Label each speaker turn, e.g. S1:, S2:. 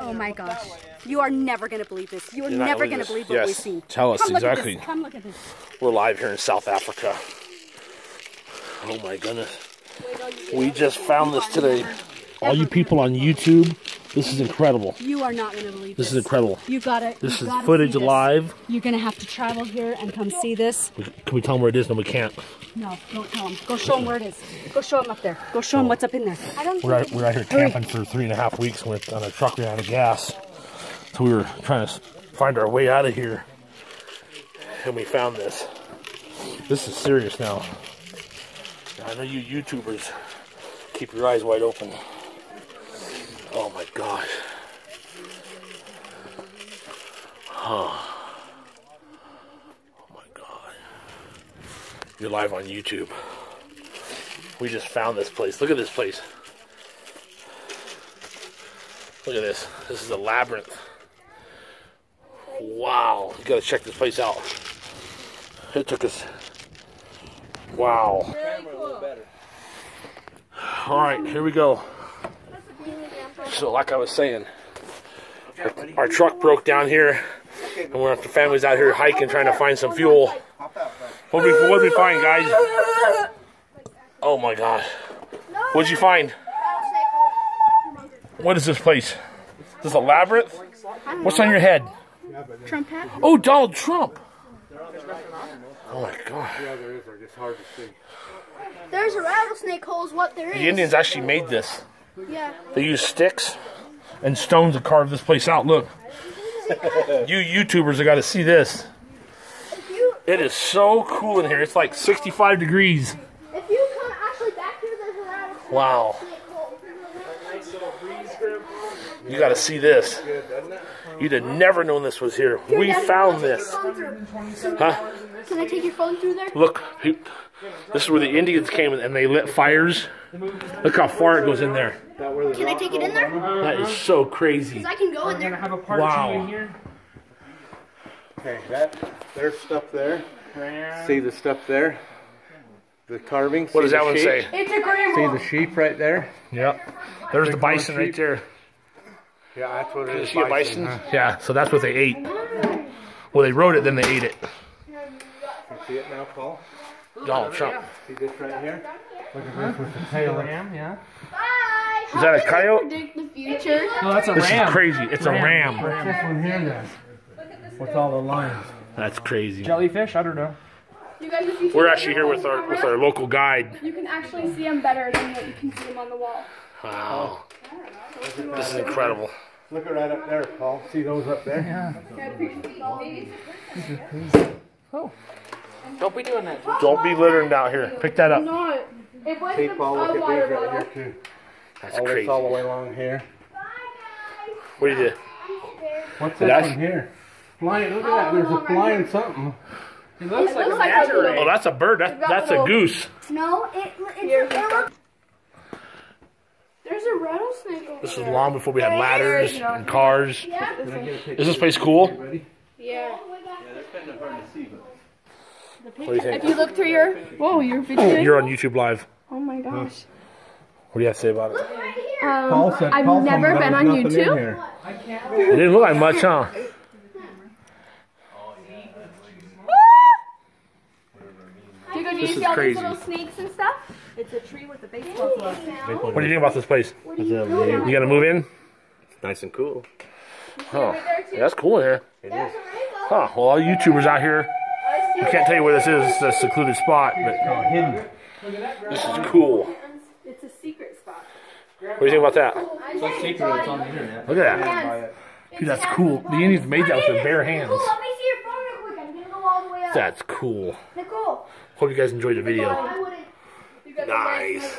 S1: Oh my gosh. You are never going to believe this. You are
S2: You're
S1: never
S2: gonna believe
S1: believe
S2: this.
S1: what we've seen.
S2: Tell us
S1: Come look at
S2: exactly.
S1: this. Come look at this.
S2: We're live here in South Africa. Oh my goodness. We just found this today. All you people on YouTube, this is incredible.
S1: You are not going to believe
S2: This
S1: this.
S2: is incredible.
S1: You got it.
S2: This is footage live.
S1: You're going to have to travel here and come see this.
S2: Can we tell them where it is? No, we can't.
S1: No, don't tell them. Go show them where it is. Go show them up there. Go show them oh. what's up in there. I don't
S2: We're out, we're out here camping for three and a half weeks with on a truck ran out of gas. So we were trying to find our way out of here. And we found this. This is serious now. I know you YouTubers keep your eyes wide open. Oh gosh. Huh. Oh my god. You're live on YouTube. We just found this place. Look at this place. Look at this. This is a labyrinth. Wow. You gotta check this place out. It took us. Wow. Alright, here we go. So, like I was saying, our, our truck broke down here, and we're the families out here hiking, trying to find some fuel. What did we, what did we find, guys? Oh my god. What'd you find? What is this place? Is this a labyrinth? What's on your head?
S1: Trump hat?
S2: Oh, Donald Trump. Oh my god.
S3: There's a rattlesnake hole is what there is.
S2: The Indians actually made this.
S3: Yeah.
S2: They use sticks and stones to carve this place out. Look. You YouTubers have got to see this. It is so cool in here. It's like 65 degrees.
S3: If you come actually back here, there's a rattlesnake
S2: Wow.
S3: hole.
S2: You got to see this. You'd have never known this was here. We found this. Huh?
S3: Can I take your phone through there?
S2: Look, this is where the Indians came and they lit fires. Look how far it goes in there.
S3: Can I take it in there?
S2: That is so crazy.
S3: 'Cause I can go in there.
S4: have a part
S2: Wow.
S4: two in here.
S5: Okay, that there's stuff there. See the stuff there? The carving.
S2: What does that one say?
S1: It's a grandma.
S5: See the sheep right there?
S2: Yep. There's the bison right there.
S5: Yeah, that's what it
S2: You
S5: is.
S2: see a bison?
S5: huh?
S2: Yeah, so that's what they ate. Well, they wrote it, then they ate it.
S5: You see it now, Paul?
S2: Donald Trump.
S5: See this right here? Look at this with the tail.
S4: Ram, yeah.
S3: Bye.
S2: Is that a coyote?
S3: Predict the future.
S4: No, that's a
S2: This
S4: ram.
S2: is crazy. It's a ram.
S5: This one here then. With all the lines.
S2: That's crazy.
S4: Jellyfish? I don't know.
S3: You guys, if you
S2: We're actually here with our with our local guide.
S3: You can actually see them better than what you can see them on the wall.
S2: Wow. This is incredible.
S5: Look right up there, Paul. See those up there? Yeah. Oh.
S4: Don't be doing that.
S2: Don't be littering down here. Pick that up.
S3: Not. It was
S5: See, Paul, look at these right
S3: bottle.
S5: here too.
S2: That's
S5: All
S2: crazy.
S5: all the way along here.
S2: What do you do?
S5: What's that
S2: That's-
S5: one here? Flying, look at that. There's a flying something.
S4: It looks
S3: It
S4: like
S3: looks
S4: a
S3: like a
S4: manta.
S2: Oh, that's a bird. That, that's a goose.
S3: No, it, it's it looks. There's a rattlesnake over
S2: This is long before we had ladders and cars.
S3: Yeah.
S2: Is this place cool?
S3: Yeah.
S2: What do you think?
S3: If you look through your whoa, your video.
S2: You're on YouTube Live.
S3: Oh my gosh.
S2: What do you have to say about it?
S3: Um,
S5: Paul said,
S3: I've
S5: Paul told me
S3: never been on
S5: nothing in
S3: YouTube.
S5: here.
S2: It didn't look like much, huh?
S3: You go,
S2: This is
S3: all
S2: crazy.
S3: these little snakes and stuff?
S1: It's a tree with a baseball glove.
S2: What do you think about this place? You gonna move in?
S5: Nice and cool.
S2: Oh, yeah, that's cool in here. Huh? Well, all YouTubers out here, we can't tell you where this is. It's a secluded spot, but
S5: hidden.
S2: this is cool.
S1: It's a secret spot.
S2: What do you think about that?
S4: So secret, it's on the internet.
S2: Look at that. Dude, that's cool. The Indians made that with their bare hands.
S3: Let me see your phone real quick. I'm gonna go all the way up.
S2: That's cool. Hope you guys enjoyed the video.
S3: I wouldn't.
S1: You got
S2: Nice.